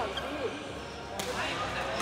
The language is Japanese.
はい。